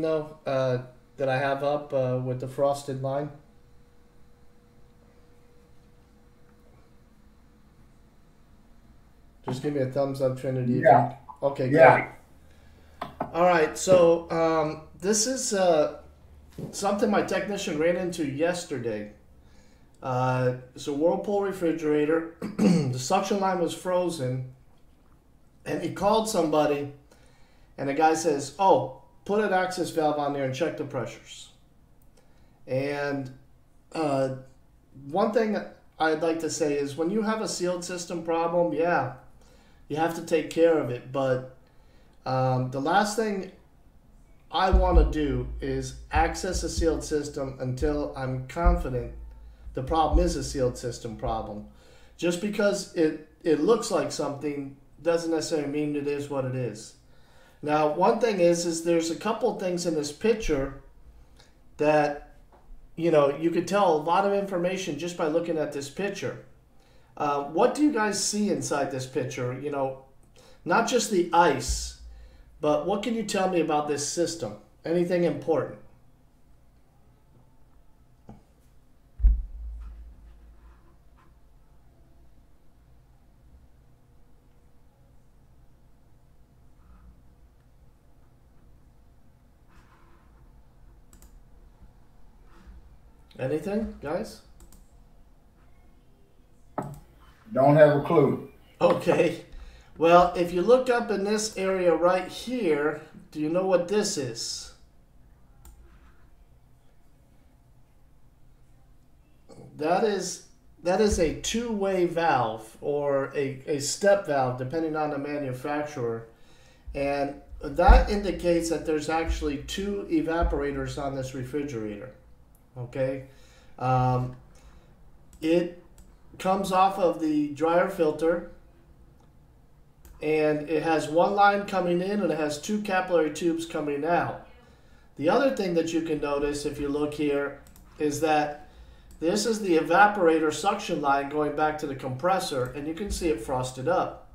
No, uh, that I have up uh, with the frosted line. Just give me a thumbs up, Trinity. Yeah. you- Okay. Yeah. Good. All right. So um, this is uh, something my technician ran into yesterday. Uh, it's a Whirlpool refrigerator. the suction line was frozen, and he called somebody, and the guy says, "Oh, put an access valve on there and check the pressures." And uh, one thing I'd like to say is when you have a sealed system problem, yeah, you have to take care of it. But um, the last thing I want to do is access a sealed system until I'm confident the problem is a sealed system problem. Just because it, it looks like something doesn't necessarily mean it is what it is. Now, one thing is, is there's a couple things in this picture that, you know, you could tell a lot of information just by looking at this picture. Uh, what do you guys see inside this picture? You know, not just the ice, but what can you tell me about this system? Anything important? Anything, guys? Don't have a clue. Okay. Well, if you look up in this area right here, do you know what this is? That is that is a two-way valve or a, a step valve depending on the manufacturer. And that indicates that there's actually two evaporators on this refrigerator. Okay? Um, it comes off of the dryer filter and it has one line coming in and it has two capillary tubes coming out. The other thing that you can notice if you look here is that this is the evaporator suction line going back to the compressor and you can see it frosted up.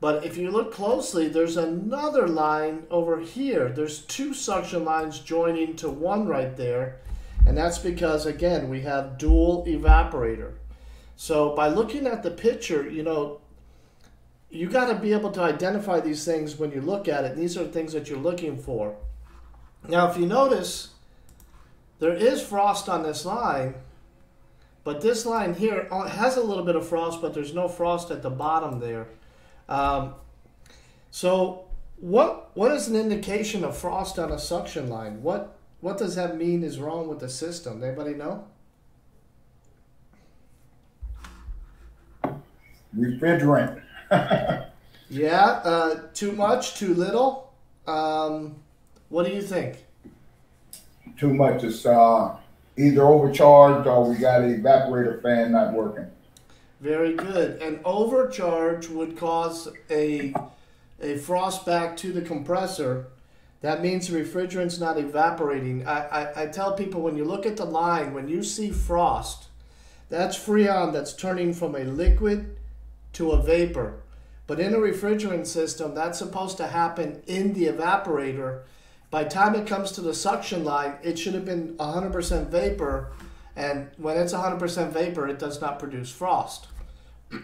But if you look closely, there's another line over here. There's two suction lines joining to one right there. And that's because, again, we have dual evaporator. So by looking at the picture, you know, you got to be able to identify these things when you look at it. These are things that you're looking for. Now, if you notice, there is frost on this line, but this line here has a little bit of frost, but there's no frost at the bottom there. Um, so, what what is an indication of frost on a suction line? What what does that mean is wrong with the system? Anybody know? Refrigerant. Yeah, uh, too much, too little. Um, what do you think? Too much. is uh, either overcharged or we got an evaporator fan not working. Very good. An overcharge would cause a a frost back to the compressor. That means the refrigerant's not evaporating. I, I, I tell people when you look at the line, when you see frost, that's freon that's turning from a liquid to a vapor. But in a refrigerant system, that's supposed to happen in the evaporator. By the time it comes to the suction line, it should have been 100% vapor. And when it's 100% vapor, it does not produce frost.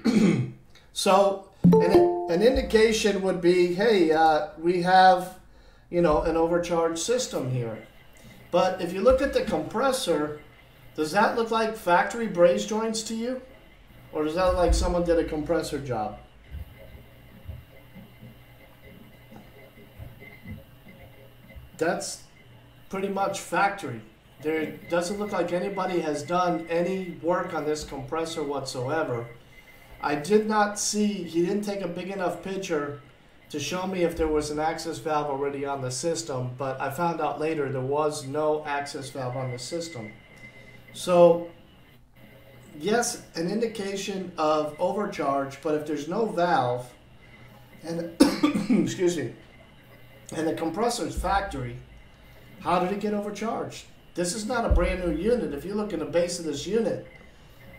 so, an, an indication would be hey, uh, we have, you know, an overcharged system here. But if you look at the compressor, does that look like factory braze joints to you? Or does that look like someone did a compressor job? That's pretty much factory. There doesn't look like anybody has done any work on this compressor whatsoever. I did not see, he didn't take a big enough picture to show me if there was an access valve already on the system, but I found out later there was no access valve on the system. So, yes, an indication of overcharge, but if there's no valve, and excuse me, and the compressor's factory, how did it get overcharged? This is not a brand new unit. If you look in the base of this unit,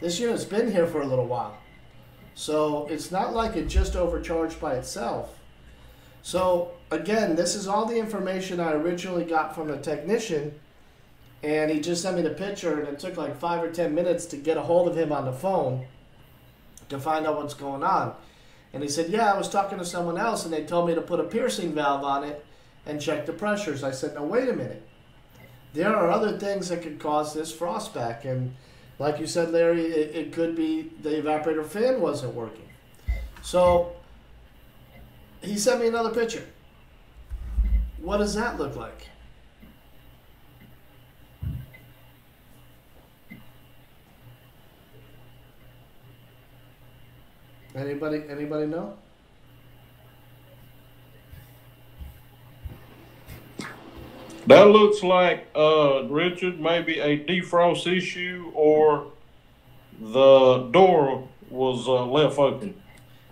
this unit's been here for a little while. So it's not like it just overcharged by itself. So again, this is all the information I originally got from the technician, and he just sent me the picture, and it took like five or ten minutes to get a hold of him on the phone to find out what's going on. And he said, "Yeah, I was talking to someone else, and they told me to put a piercing valve on it and check the pressures." I said, "No, wait a minute. There are other things that could cause this frostback, and like you said, Larry, it, it could be the evaporator fan wasn't working." So he sent me another picture. What does that look like? Anybody anybody know? That looks like, uh, Richard, maybe a defrost issue or the door was uh, left open.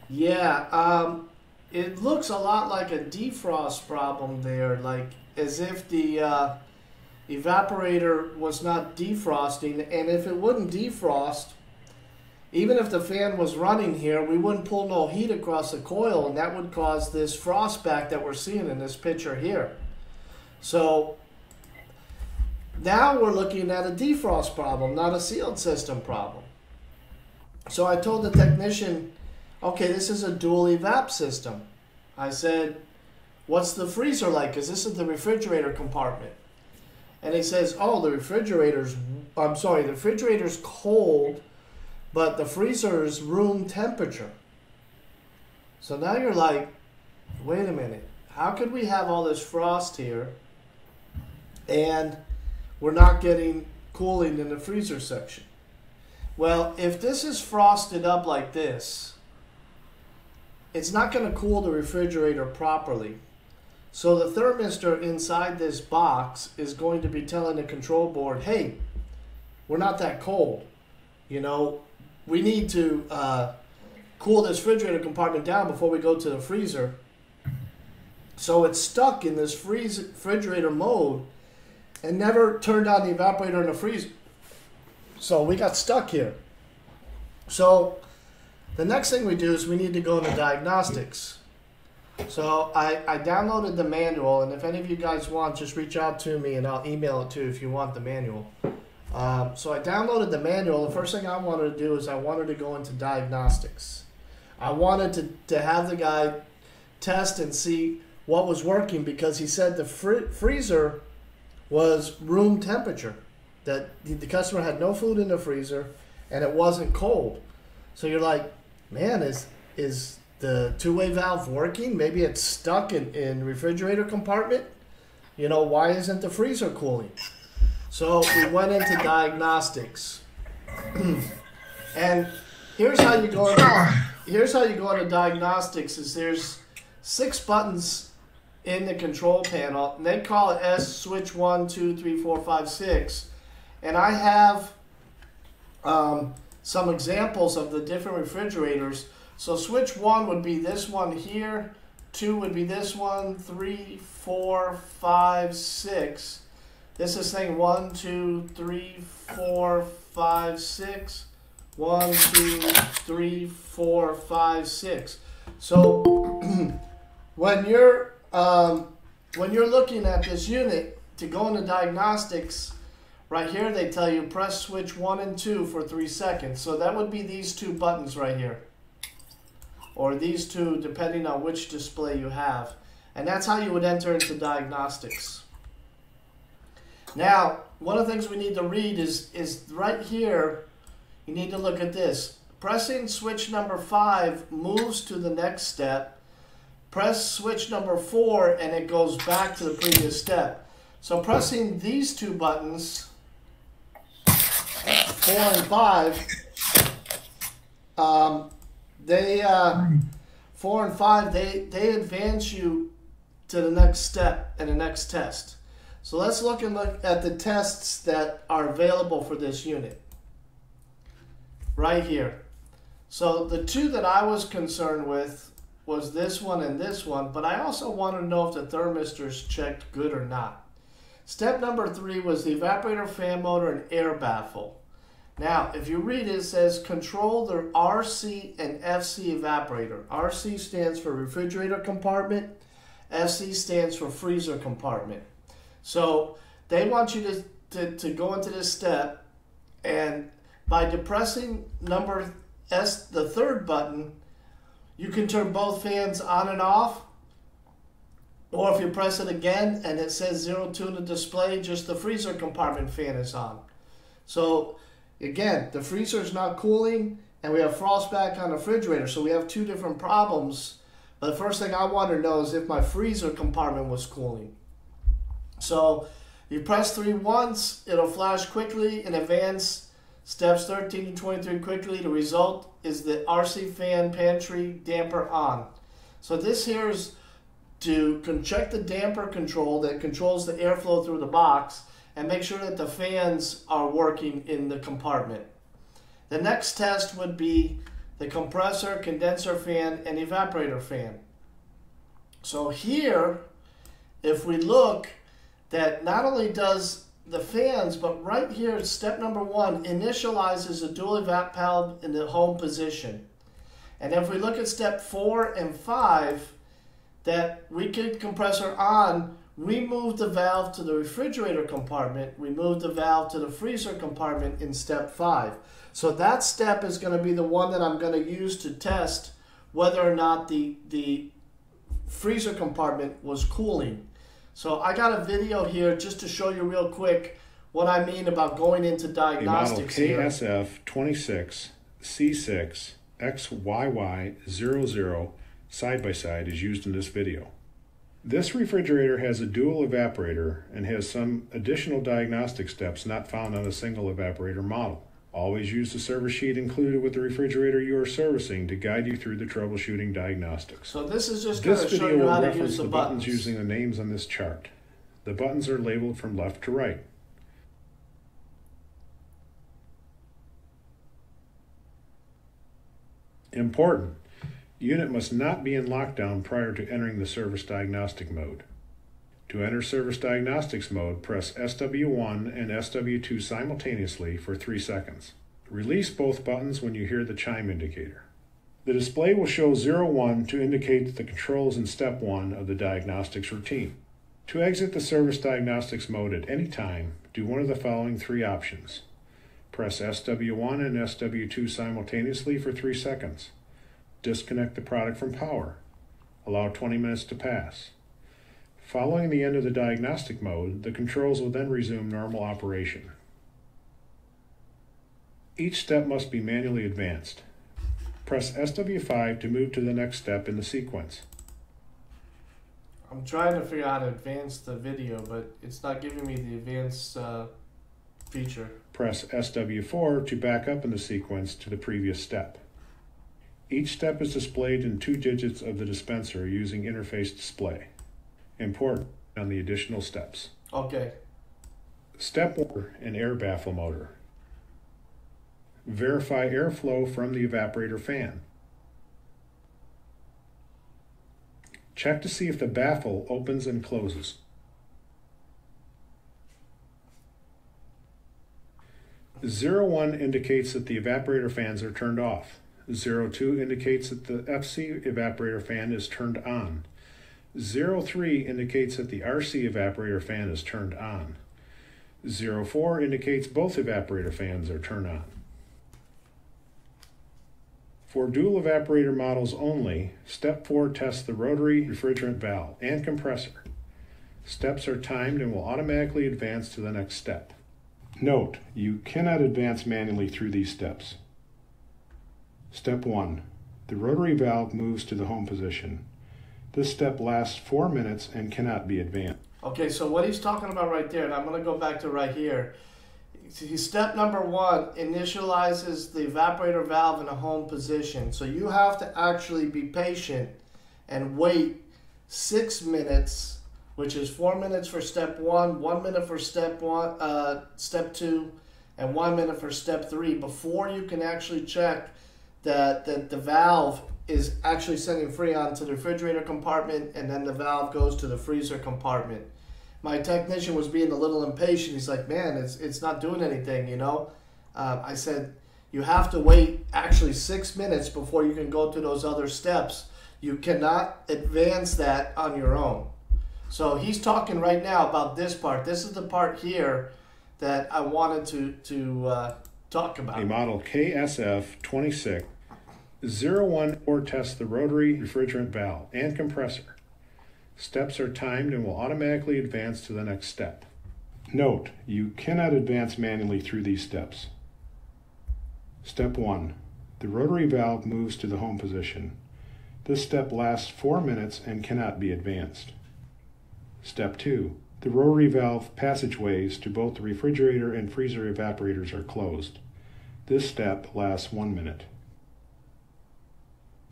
Yeah, um, it looks a lot like a defrost problem there, like as if the uh, evaporator was not defrosting, and if it wouldn't defrost, even if the fan was running here, we wouldn't pull no heat across the coil, and that would cause this frost back that we're seeing in this picture here. So now we're looking at a defrost problem, not a sealed system problem. So I told the technician, okay, this is a dual evap system. I said, what's the freezer like? Because this is the refrigerator compartment. And he says, oh, the refrigerator's, I'm sorry, the refrigerator's cold, but the freezer's room temperature. So now you're like, wait a minute, how could we have all this frost here and we're not getting cooling in the freezer section? Well, if this is frosted up like this, it's not going to cool the refrigerator properly. So the thermistor inside this box is going to be telling the control board, hey, we're not that cold. You know, we need to uh, cool this refrigerator compartment down before we go to the freezer. So it's stuck in this freeze refrigerator mode and never turned on the evaporator in the freezer. So we got stuck here. So the next thing we do is we need to go into diagnostics. So I, I downloaded the manual, and if any of you guys want, just reach out to me and I'll email it to you if you want the manual. Um, so I downloaded the manual. The first thing I wanted to do is I wanted to go into diagnostics. I wanted to, to have the guy test and see what was working because he said the fr- freezer was room temperature, that the customer had no food in the freezer and it wasn't cold. So you're like, man, is is the two-way valve working? Maybe it's stuck in, in refrigerator compartment. You know, why isn't the freezer cooling? So we went into diagnostics. and here's how you go into, here's how you go into diagnostics is there's six buttons in the control panel and they call it S switch one, two, three, four, five, six. And I have um, some examples of the different refrigerators. So switch one would be this one here, two would be this one, three, four, five, six. This is saying one, two, three, four, five, six. One, two, three, four, five, six. So when you're um, when you're looking at this unit to go into diagnostics, right here they tell you press switch one and two for three seconds. So that would be these two buttons right here, or these two depending on which display you have, and that's how you would enter into diagnostics. Now, one of the things we need to read is, is right here, you need to look at this. Pressing switch number five moves to the next step. Press switch number four and it goes back to the previous step. So pressing these two buttons, four and five, um, they uh, four and five they they advance you to the next step and the next test. So let's look and look at the tests that are available for this unit. Right here. So the two that I was concerned with was this one and this one, but I also wanted to know if the thermistors checked good or not. Step number three was the evaporator fan motor and air baffle. Now, if you read it, it says control the RC and FC evaporator. RC stands for refrigerator compartment. FC stands for freezer compartment. So they want you to, to, to go into this step and by depressing number S, the third button, you can turn both fans on and off. Or if you press it again and it says zero in the display, just the freezer compartment fan is on. So again, the freezer is not cooling and we have frost back on the refrigerator. So we have two different problems. But the first thing I want to know is if my freezer compartment was cooling. So you press three once, it'll flash quickly in advance. Steps 13 to 23 quickly. The result is the RC fan pantry damper on. So this here is to check the damper control that controls the airflow through the box and make sure that the fans are working in the compartment. The next test would be the compressor, condenser fan, and evaporator fan. So here, if we look, that not only does the fans, but right here, step number one initializes a dual evap valve in the home position. And if we look at step four and five, that we could compressor on, we move the valve to the refrigerator compartment, we move the valve to the freezer compartment in step five. So that step is going to be the one that I'm going to use to test whether or not the, the freezer compartment was cooling. So I got a video here just to show you real quick what I mean about going into diagnostics a model KSF 26 C6 XYY00 side by side is used in this video. This refrigerator has a dual evaporator and has some additional diagnostic steps not found on a single evaporator model. Always use the service sheet included with the refrigerator you are servicing to guide you through the troubleshooting diagnostics. So this is just going to show you how to use the, the buttons. buttons using the names on this chart. The buttons are labeled from left to right. Important. Unit must not be in lockdown prior to entering the service diagnostic mode. To enter Service Diagnostics mode, press SW1 and SW2 simultaneously for 3 seconds. Release both buttons when you hear the chime indicator. The display will show 01 to indicate that the control is in step 1 of the diagnostics routine. To exit the Service Diagnostics mode at any time, do one of the following three options. Press SW1 and SW2 simultaneously for 3 seconds. Disconnect the product from power. Allow 20 minutes to pass. Following the end of the diagnostic mode, the controls will then resume normal operation. Each step must be manually advanced. Press SW5 to move to the next step in the sequence. I'm trying to figure out how to advance the video, but it's not giving me the advanced uh, feature. Press SW4 to back up in the sequence to the previous step. Each step is displayed in two digits of the dispenser using interface display. Important on the additional steps. Okay. Step 1 an air baffle motor. Verify airflow from the evaporator fan. Check to see if the baffle opens and closes. Zero one indicates that the evaporator fans are turned off. Zero two indicates that the FC evaporator fan is turned on. 03 indicates that the RC evaporator fan is turned on. 04 indicates both evaporator fans are turned on. For dual evaporator models only, step 4 tests the rotary refrigerant valve and compressor. Steps are timed and will automatically advance to the next step. Note, you cannot advance manually through these steps. Step 1. The rotary valve moves to the home position. This step lasts four minutes and cannot be advanced. Okay, so what he's talking about right there, and I'm going to go back to right here. Step number one initializes the evaporator valve in a home position. So you have to actually be patient and wait six minutes, which is four minutes for step one, one minute for step one, uh, step two, and one minute for step three before you can actually check that, that the valve is actually sending freon to the refrigerator compartment and then the valve goes to the freezer compartment. My technician was being a little impatient. He's like, man, it's, it's not doing anything, you know? Uh, I said, you have to wait actually six minutes before you can go through those other steps You cannot advance that on your own. So he's talking right now about this part. This is the part here that I wanted to to uh, talk about. A model KSF 26 01 or test the rotary refrigerant valve and compressor. Steps are timed and will automatically advance to the next step. Note, you cannot advance manually through these steps. Step 1. The rotary valve moves to the home position. This step lasts 4 minutes and cannot be advanced. Step 2. The rotary valve passageways to both the refrigerator and freezer evaporators are closed. This step lasts 1 minute.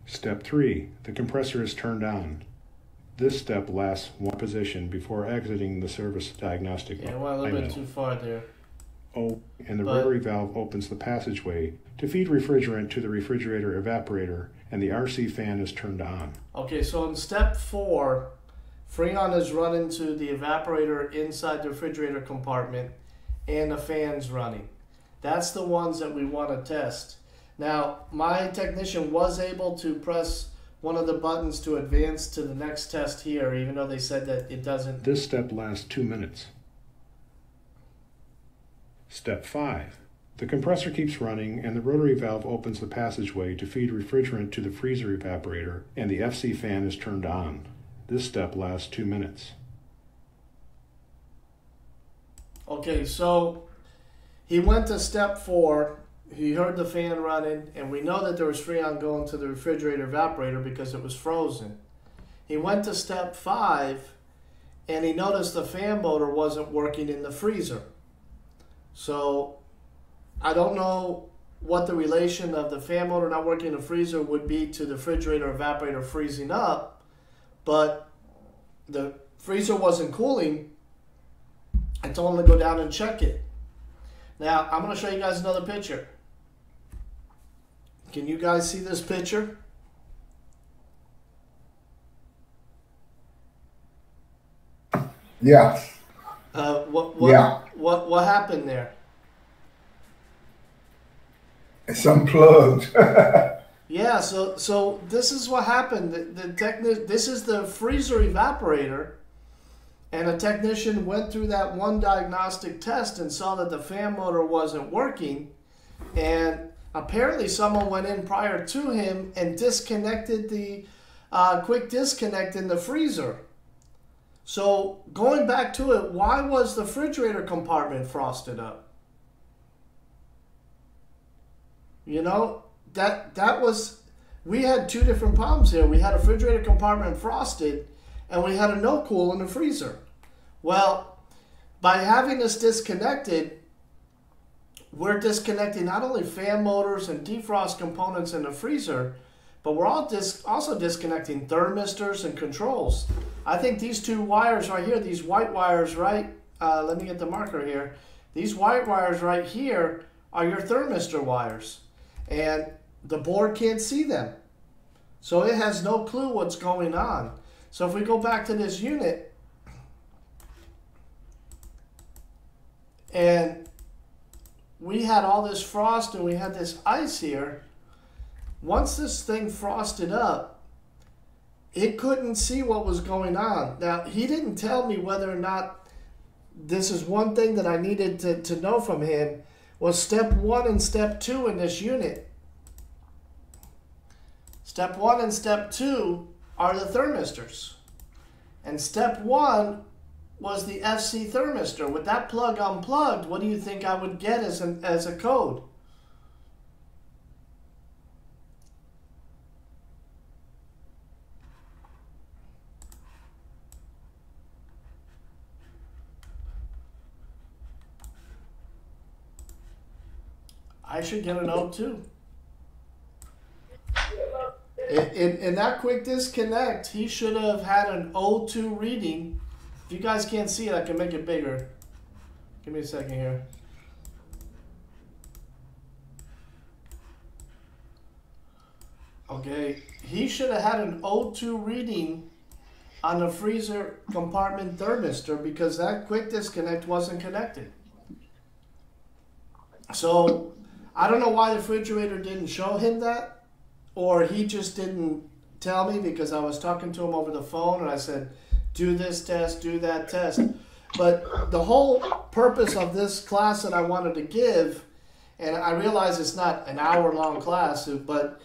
Step 3. The compressor is turned on. This step lasts one position before exiting the service diagnostic Yeah, well, a little bit too far there. Oh, and the But- rotary valve opens the passageway to feed refrigerant to the refrigerator evaporator, and the RC fan is turned on. Okay, so in step four, Freon is running to the evaporator inside the refrigerator compartment, and the fan's running. That's the ones that we want to test. Now, my technician was able to press one of the buttons to advance to the next test here, even though they said that it doesn't. This step lasts two minutes. Step 5. The compressor keeps running, and the rotary valve opens the passageway to feed refrigerant to the freezer evaporator, and the FC fan is turned on. This step lasts two minutes. Okay, so he went to step four. He heard the fan running, and we know that there was freon going to the refrigerator evaporator because it was frozen. He went to step five, and he noticed the fan motor wasn't working in the freezer. So I don't know what the relation of the fan motor not working in the freezer would be to the refrigerator evaporator freezing up, but the freezer wasn't cooling. I told him to go down and check it. Now, I'm going to show you guys another picture. Can you guys see this picture? Yeah, Uh, what, what, Yeah. what, what happened there? it's unplugged. Yeah, so so this is what happened. The, the techni- this is the freezer evaporator, and a technician went through that one diagnostic test and saw that the fan motor wasn't working, and apparently someone went in prior to him and disconnected the uh, quick disconnect in the freezer. So going back to it, why was the refrigerator compartment frosted up? You know, that that was we had two different problems here. We had a refrigerator compartment frosted and we had a no cool in the freezer. Well, by having this disconnected, we're disconnecting not only fan motors and defrost components in the freezer, but we're all dis- also disconnecting thermistors and controls. I think these two wires right here, these white wires, right? Uh, let me get the marker here. These white wires right here are your thermistor wires, and the board can't see them. So it has no clue what's going on. So if we go back to this unit, and we had all this frost and we had this ice here, once this thing frosted up, it couldn't see what was going on. Now, he didn't tell me whether or not this is one thing that I needed to, to know from him was step one and step two in this unit. Step one and step two are the thermistors. And step one was the FC thermistor. With that plug unplugged, what do you think I would get as, an, as a code? I should get an O2. In, in, in that quick disconnect, he should have had an O2 reading. If you guys can't see it, I can make it bigger. Give me a second here. Okay, he should have had an O2 reading on the freezer compartment thermistor because that quick disconnect wasn't connected. So I don't know why the refrigerator didn't show him that, or he just didn't tell me because I was talking to him over the phone and I said, do this test, do that test. But the whole purpose of this class that I wanted to give, and I realize it's not an hour long class, but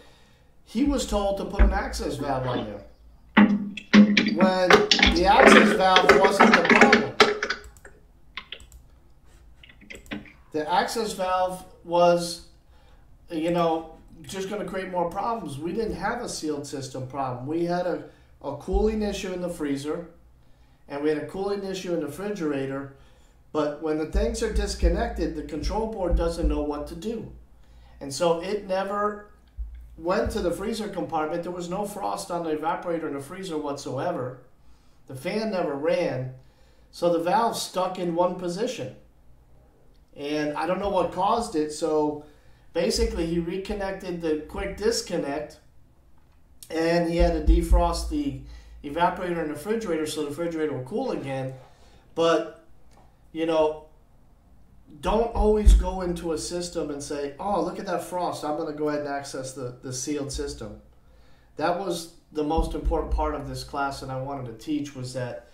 he was told to put an access valve on there. When the access valve wasn't the problem. The access valve was, you know, just going to create more problems. We didn't have a sealed system problem. We had a, a cooling issue in the freezer, and we had a cooling issue in the refrigerator. But when the things are disconnected, the control board doesn't know what to do. And so it never went to the freezer compartment. There was no frost on the evaporator in the freezer whatsoever. The fan never ran. So the valve stuck in one position. And I don't know what caused it. So basically, he reconnected the quick disconnect and he had to defrost the evaporator and the refrigerator so the refrigerator will cool again. But, you know, don't always go into a system and say, oh, look at that frost. I'm going to go ahead and access the, the sealed system. That was the most important part of this class and I wanted to teach was that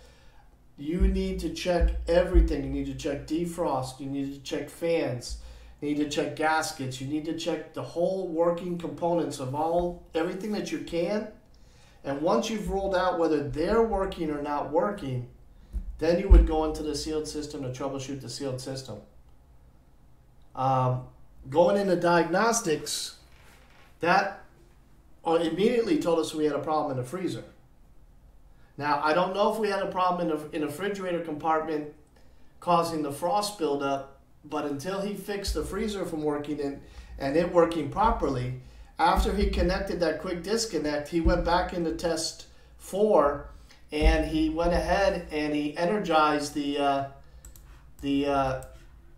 you need to check everything. You need to check defrost. You need to check fans. You need to check gaskets. You need to check the whole working components of all everything that you can. And once you've ruled out whether they're working or not working, then you would go into the sealed system to troubleshoot the sealed system. Um, going into diagnostics, that uh, immediately told us we had a problem in the freezer. Now, I don't know if we had a problem in the, in the refrigerator compartment causing the frost buildup, but until he fixed the freezer from working and, and it working properly, after he connected that quick disconnect, he went back into test four and he went ahead and he energized the uh, the uh,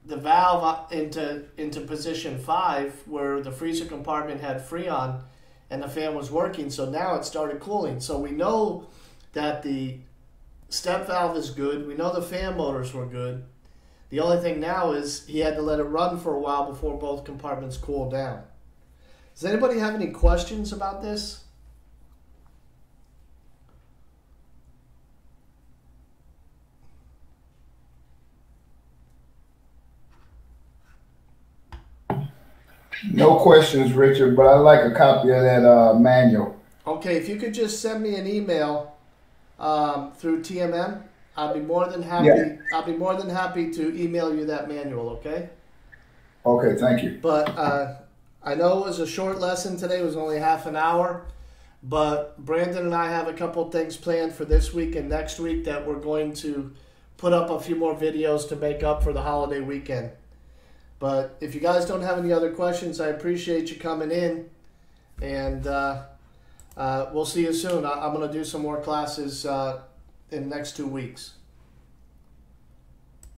the valve into into position five where the freezer compartment had freon and the fan was working. So now it started cooling. So we know that the step valve is good. We know the fan motors were good. The only thing now is he had to let it run for a while before both compartments cooled down. Does anybody have any questions about this? No questions, Richard, but I'd like a copy of that uh, manual. Okay, if you could just send me an email um, through TMM, I'd be more than happy. Yeah. I'll be more than happy to email you that manual. Okay. Okay, thank you. But uh, I know it was a short lesson today. It was only half an hour. But Brandon and I have a couple things planned for this week and next week that we're going to put up a few more videos to make up for the holiday weekend. But if you guys don't have any other questions, I appreciate you coming in. And uh, uh, we'll see you soon. I- I'm going to do some more classes uh, in the next two weeks.